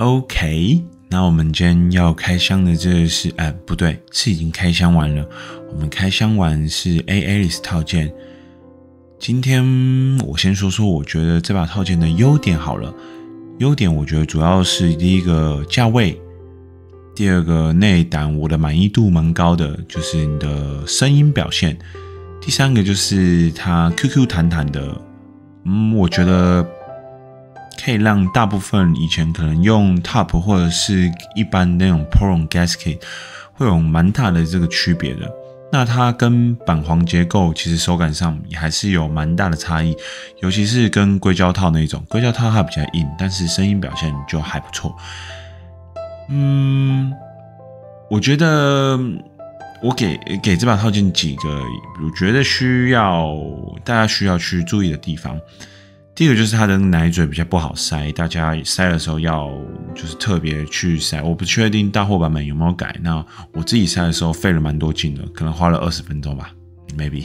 OK，那我们今天要开箱的这是，哎，不对，是已经开箱完了。我们开箱完是 A Alice 套件。今天我先说说，我觉得这把套件的优点好了。优点我觉得主要是第一个价位，第二个内胆，我的满意度蛮高的，就是你的声音表现。第三个就是它 QQ 弹弹的，嗯，我觉得。可以让大部分以前可能用 Top 或者是一般那种 Pro Gasket 会有蛮大的这个区别的。那它跟板簧结构其实手感上也还是有蛮大的差异，尤其是跟硅胶套那种，硅胶套它比较硬，但是声音表现就还不错。嗯，我觉得我给给这把套件几个我觉得需要大家需要去注意的地方。第一个就是它的奶嘴比较不好塞，大家塞的时候要就是特别去塞。我不确定大货版本有没有改，那我自己塞的时候费了蛮多劲的，可能花了二十分钟吧，maybe。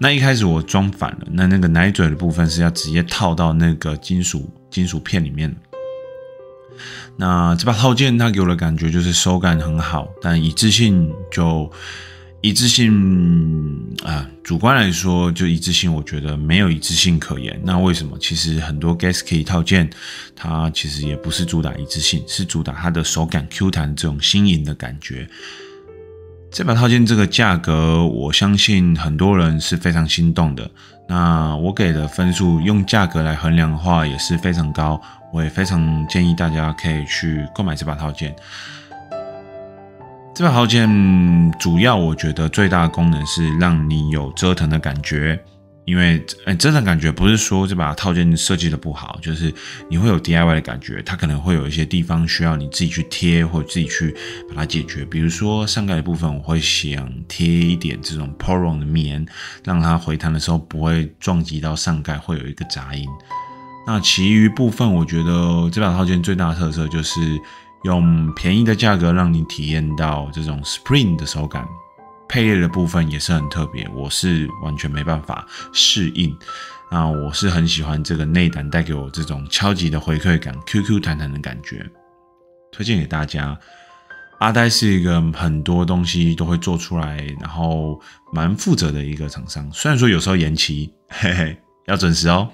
那一开始我装反了，那那个奶嘴的部分是要直接套到那个金属金属片里面。那这把套件它给我的感觉就是手感很好，但一致性就。一致性啊，主观来说就一致性，我觉得没有一致性可言。那为什么？其实很多 Gaskey 套件，它其实也不是主打一致性，是主打它的手感 Q 弹这种新颖的感觉。这把套件这个价格，我相信很多人是非常心动的。那我给的分数，用价格来衡量的话，也是非常高。我也非常建议大家可以去购买这把套件。这把套件主要，我觉得最大的功能是让你有折腾的感觉。因为，哎，折腾感觉不是说这把套件设计的不好，就是你会有 DIY 的感觉。它可能会有一些地方需要你自己去贴，或者自己去把它解决。比如说上盖的部分，我会想贴一点这种 Poron 的棉，让它回弹的时候不会撞击到上盖，会有一个杂音。那其余部分，我觉得这把套件最大的特色就是。用便宜的价格让你体验到这种 Spring 的手感，配列的部分也是很特别，我是完全没办法适应。那我是很喜欢这个内胆带给我这种超级的回馈感，QQ 弹弹的感觉，推荐给大家。阿呆是一个很多东西都会做出来，然后蛮负责的一个厂商，虽然说有时候延期，嘿嘿，要准时哦。